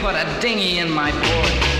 put a dinghy in my port.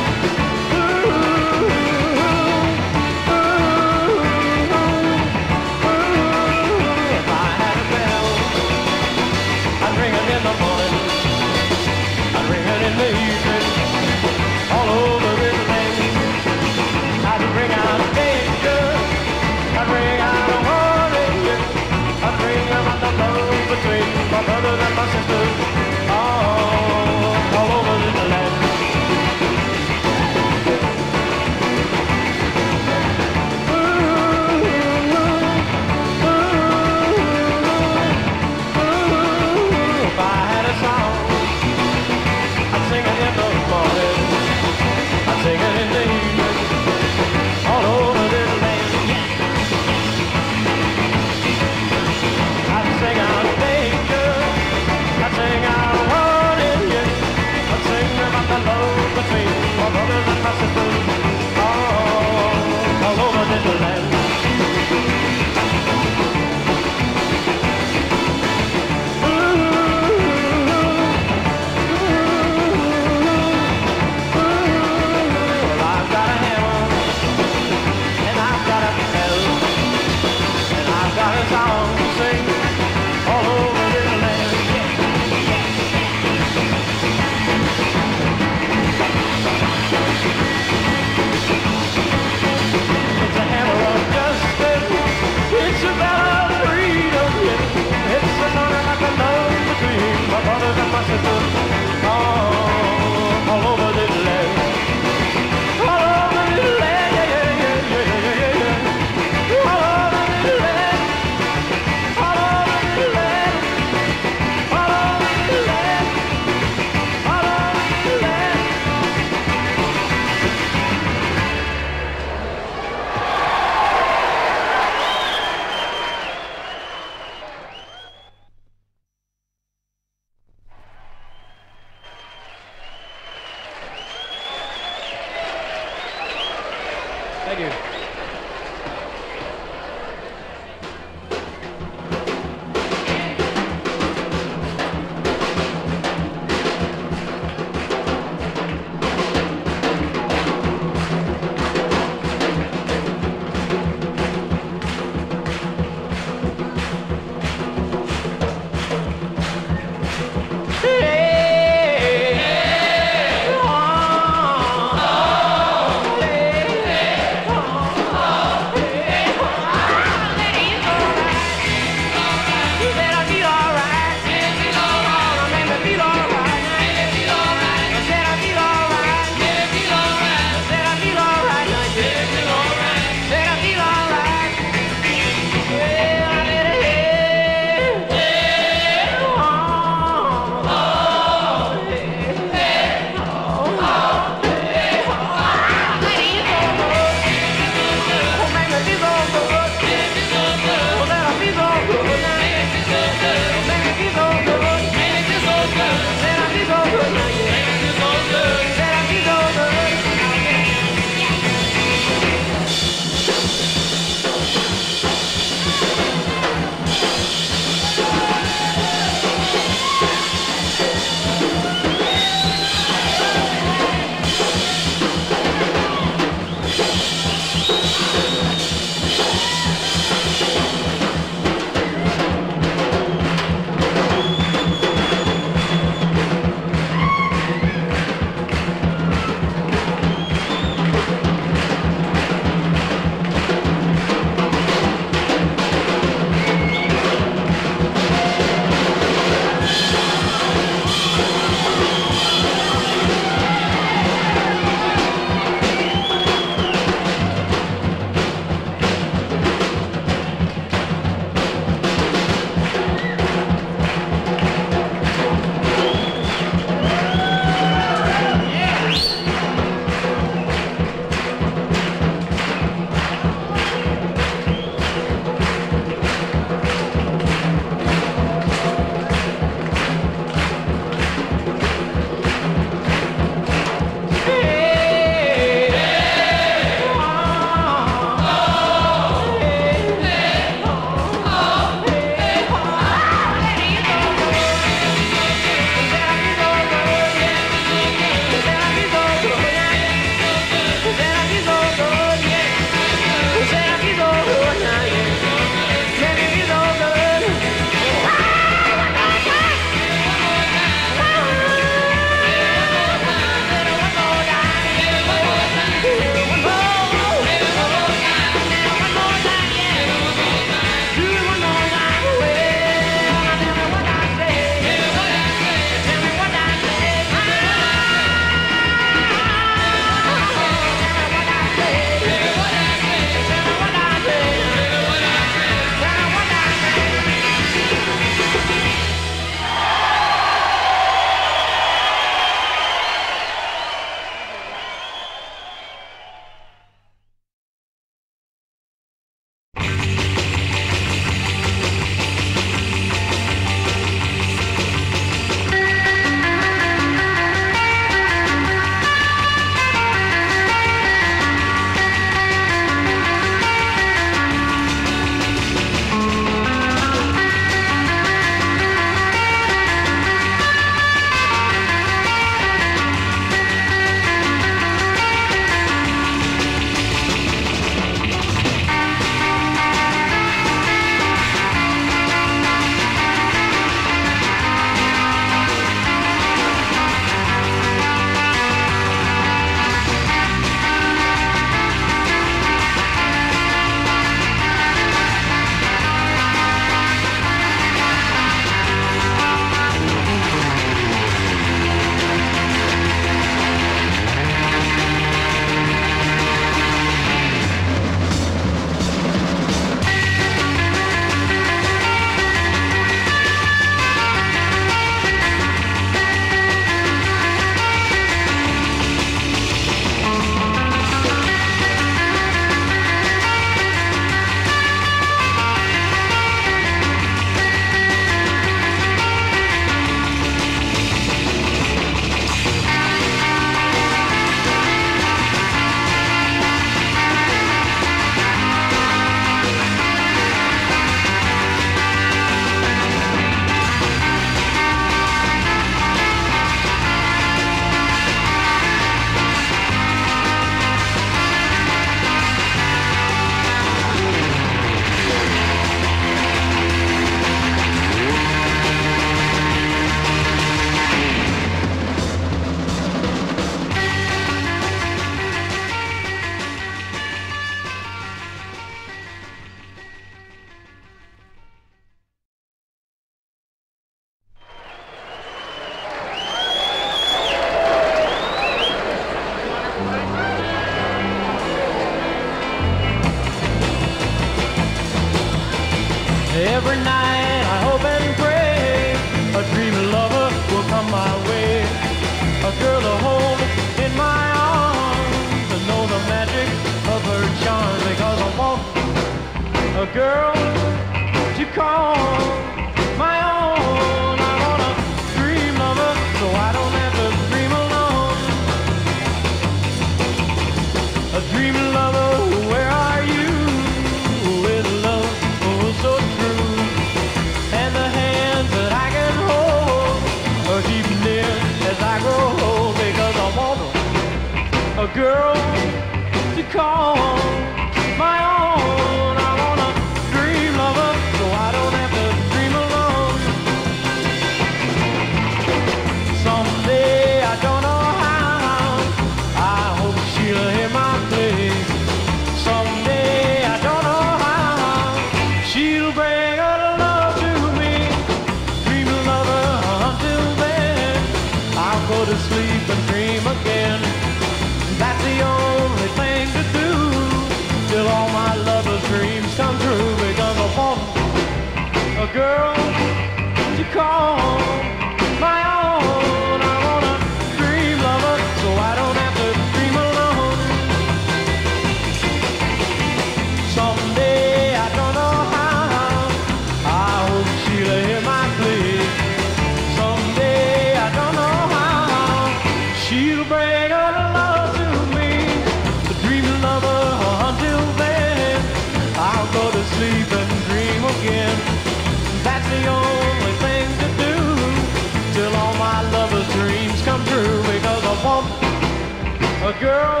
Girl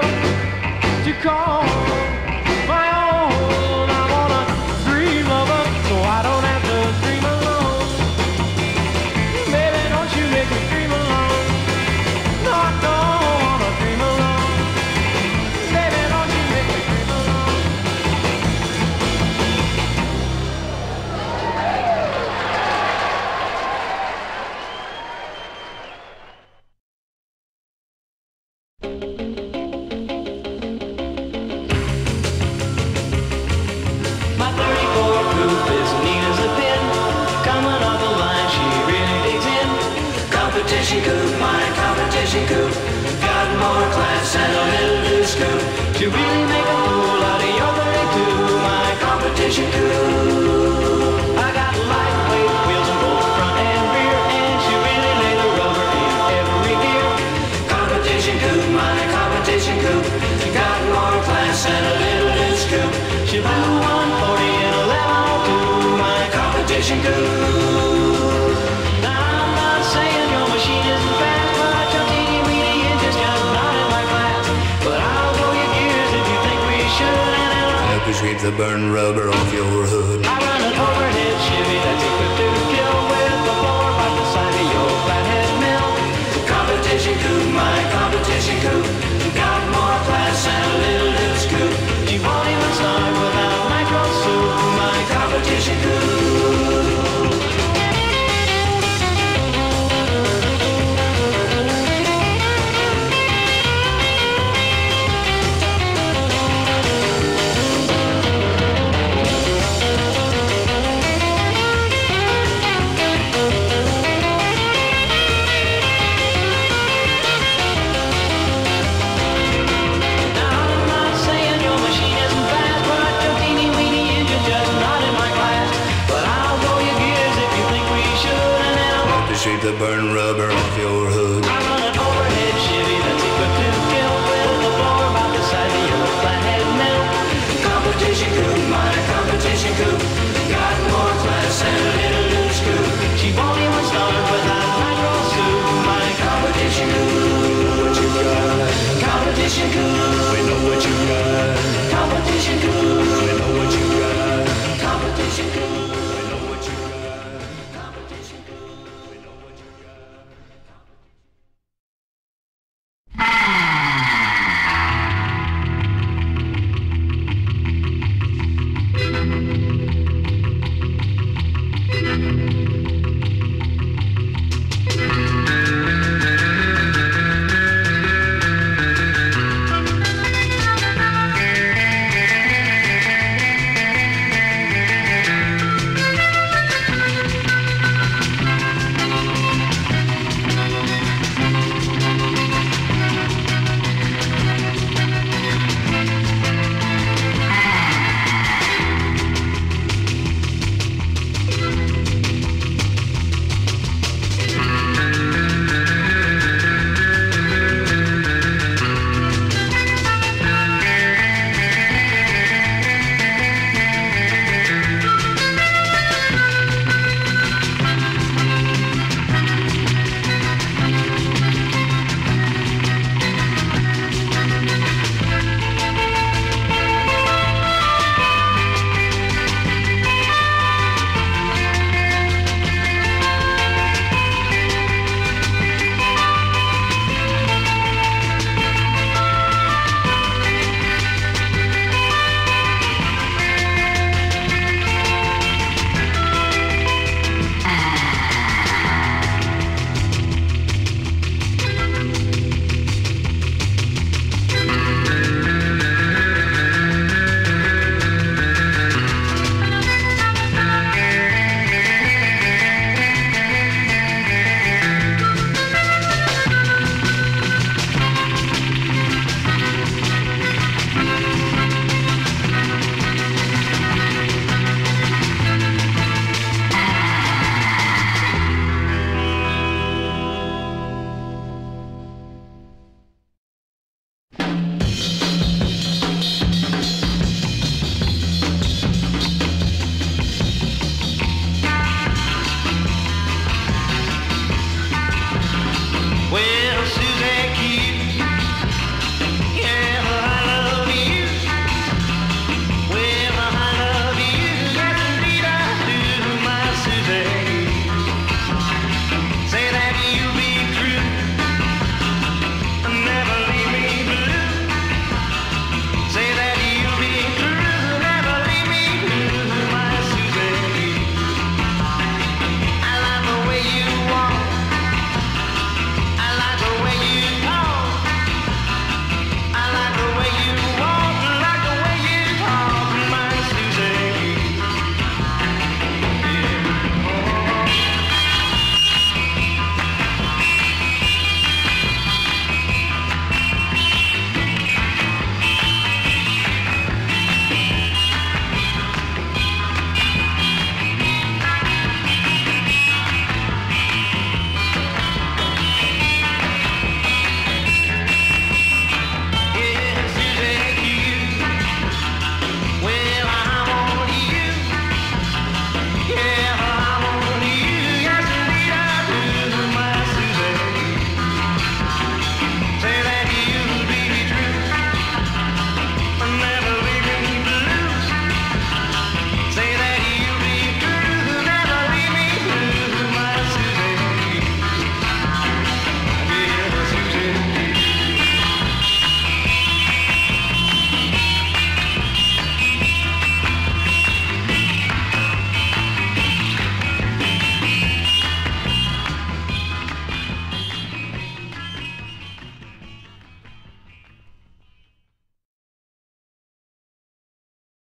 to call